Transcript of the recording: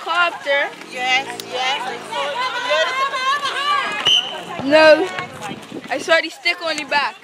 helicopter. Yes, yes. No. I saw the stick on the back.